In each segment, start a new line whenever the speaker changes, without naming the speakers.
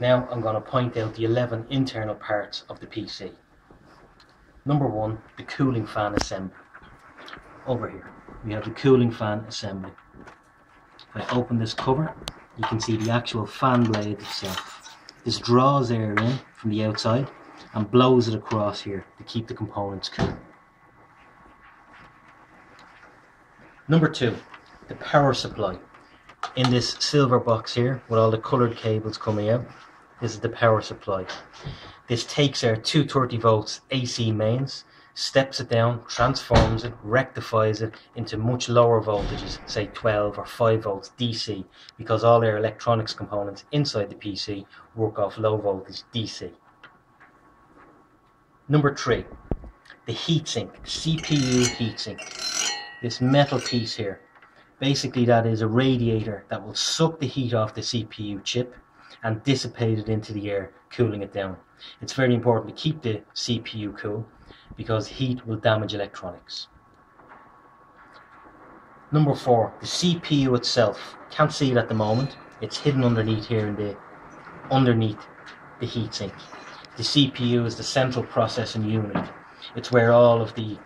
Now I'm going to point out the 11 internal parts of the PC. Number one, the cooling fan assembly. Over here, we have the cooling fan assembly. If I open this cover, you can see the actual fan blade itself. This draws air in from the outside and blows it across here to keep the components cool. Number two, the power supply. In this silver box here with all the coloured cables coming out, is the power supply. This takes our 230 volts AC mains, steps it down, transforms it, rectifies it into much lower voltages, say 12 or 5 volts DC, because all our electronics components inside the PC work off low voltage DC. Number three, the heatsink, CPU heatsink this metal piece here. Basically that is a radiator that will suck the heat off the CPU chip and dissipate it into the air, cooling it down. It's very important to keep the CPU cool because heat will damage electronics. Number four, the CPU itself. Can't see it at the moment. It's hidden underneath here in the underneath the heatsink. The CPU is the central processing unit. It's where all of the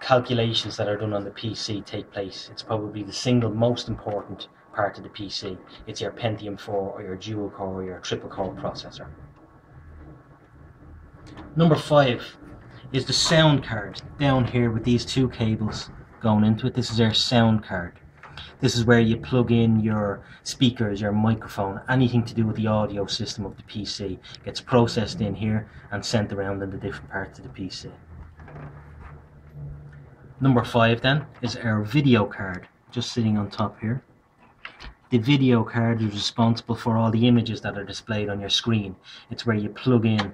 calculations that are done on the PC take place. It's probably the single most important part of the PC. It's your Pentium 4 or your dual core or your triple core processor. Number 5 is the sound card down here with these two cables going into it. This is our sound card. This is where you plug in your speakers, your microphone, anything to do with the audio system of the PC gets processed in here and sent around in the different parts of the PC. Number five then is our video card, just sitting on top here. The video card is responsible for all the images that are displayed on your screen. It's where you plug in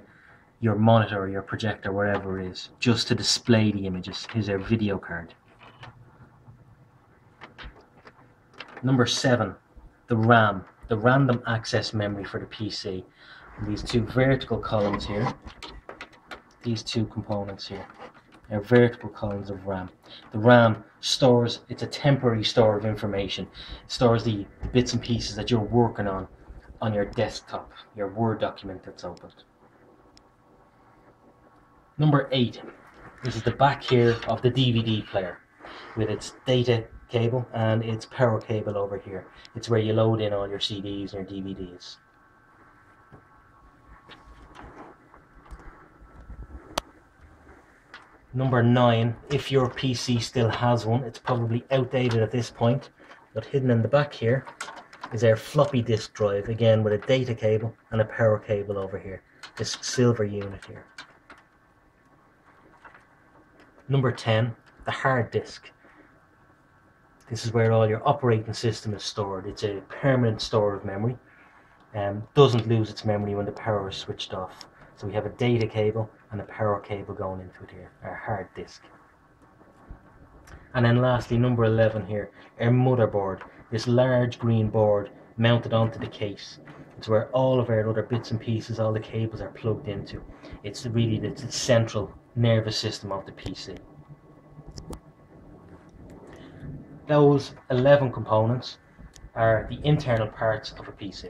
your monitor or your projector, wherever it is, just to display the images. Here's our video card. Number seven, the RAM, the random access memory for the PC. And these two vertical columns here, these two components here are vertical columns of RAM. The RAM stores, it's a temporary store of information. It stores the bits and pieces that you're working on on your desktop, your Word document that's opened. Number eight, this is the back here of the DVD player with its data cable and its power cable over here. It's where you load in all your CDs and your DVDs. Number nine, if your PC still has one, it's probably outdated at this point, but hidden in the back here is our floppy disk drive, again with a data cable and a power cable over here, this silver unit here. Number 10, the hard disk. This is where all your operating system is stored. It's a permanent store of memory. Um, doesn't lose its memory when the power is switched off. So we have a data cable and a power cable going into it here, our hard disk. And then lastly, number 11 here, our motherboard, this large green board mounted onto the case. It's where all of our other bits and pieces, all the cables are plugged into. It's really the, the central nervous system of the PC. Those 11 components are the internal parts of a PC.